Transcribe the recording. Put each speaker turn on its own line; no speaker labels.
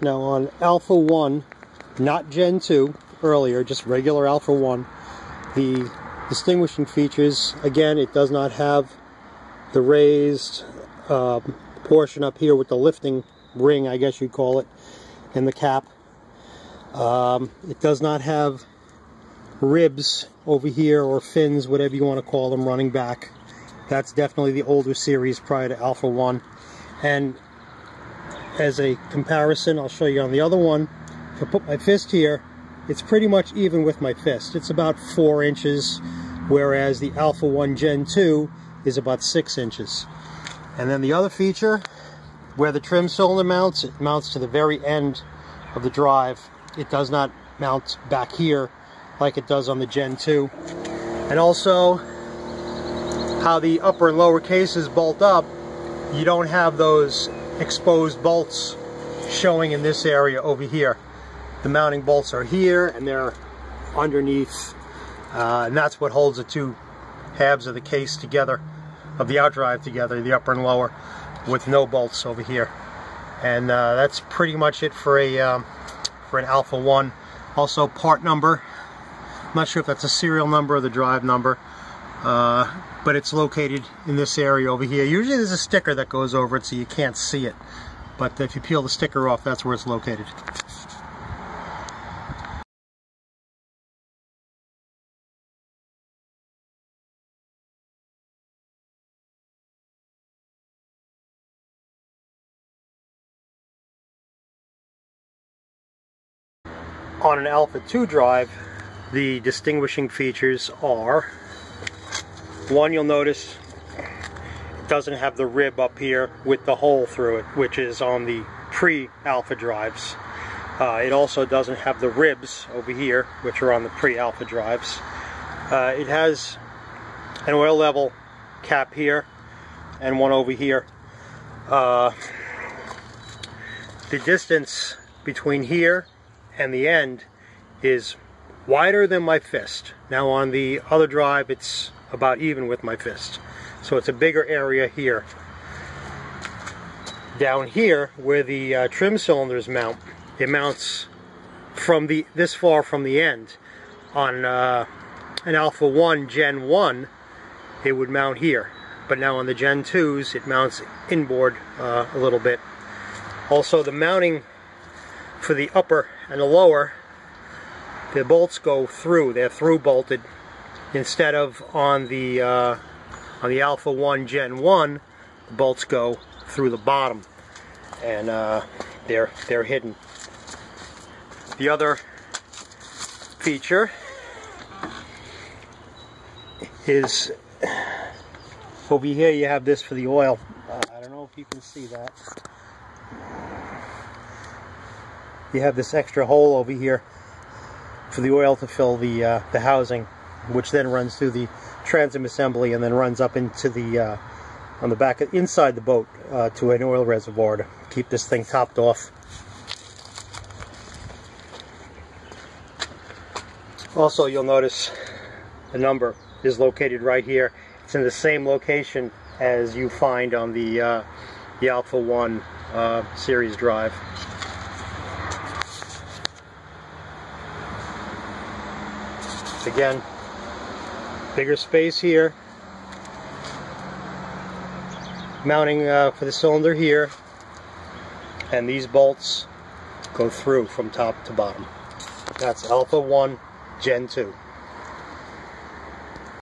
Now on Alpha 1, not Gen 2, earlier, just regular Alpha 1, the distinguishing features, again, it does not have the raised uh, portion up here with the lifting ring, I guess you'd call it, and the cap. Um, it does not have ribs over here or fins, whatever you want to call them, running back. That's definitely the older series prior to Alpha 1. And as a comparison, I'll show you on the other one. If I put my fist here, it's pretty much even with my fist. It's about 4 inches, whereas the Alpha 1 Gen 2 is about 6 inches. And then the other feature, where the trim cylinder mounts, it mounts to the very end of the drive. It does not mount back here like it does on the Gen 2. And also, how the upper and lower cases bolt up, you don't have those exposed bolts showing in this area over here. The mounting bolts are here and they're underneath uh, and that's what holds the two halves of the case together, of the outdrive together, the upper and lower, with no bolts over here. And uh, that's pretty much it for a um, for an Alpha 1. Also part number, I'm not sure if that's a serial number or the drive number, uh, but it's located in this area over here. Usually there's a sticker that goes over it so you can't see it. But if you peel the sticker off, that's where it's located. On an Alpha 2 drive, the distinguishing features are one you'll notice it doesn't have the rib up here with the hole through it which is on the pre-alpha drives. Uh, it also doesn't have the ribs over here which are on the pre-alpha drives. Uh, it has an oil level cap here and one over here. Uh, the distance between here and the end is wider than my fist. Now on the other drive it's about even with my fist. So it's a bigger area here. Down here where the uh, trim cylinders mount, it mounts from the this far from the end. On uh, an Alpha 1 Gen 1 it would mount here. But now on the Gen 2s it mounts inboard uh, a little bit. Also the mounting for the upper and the lower the bolts go through. They're through bolted instead of on the uh, on the Alpha 1 Gen 1 the bolts go through the bottom and uh, they're they're hidden. The other feature is over here you have this for the oil. Uh, I don't know if you can see that. You have this extra hole over here for the oil to fill the uh, the housing, which then runs through the transom assembly and then runs up into the uh, on the back inside the boat uh, to an oil reservoir to keep this thing topped off. Also, you'll notice the number is located right here. It's in the same location as you find on the uh, the Alpha One uh, series drive. Again, bigger space here. Mounting uh, for the cylinder here. And these bolts go through from top to bottom. That's Alpha 1 Gen 2.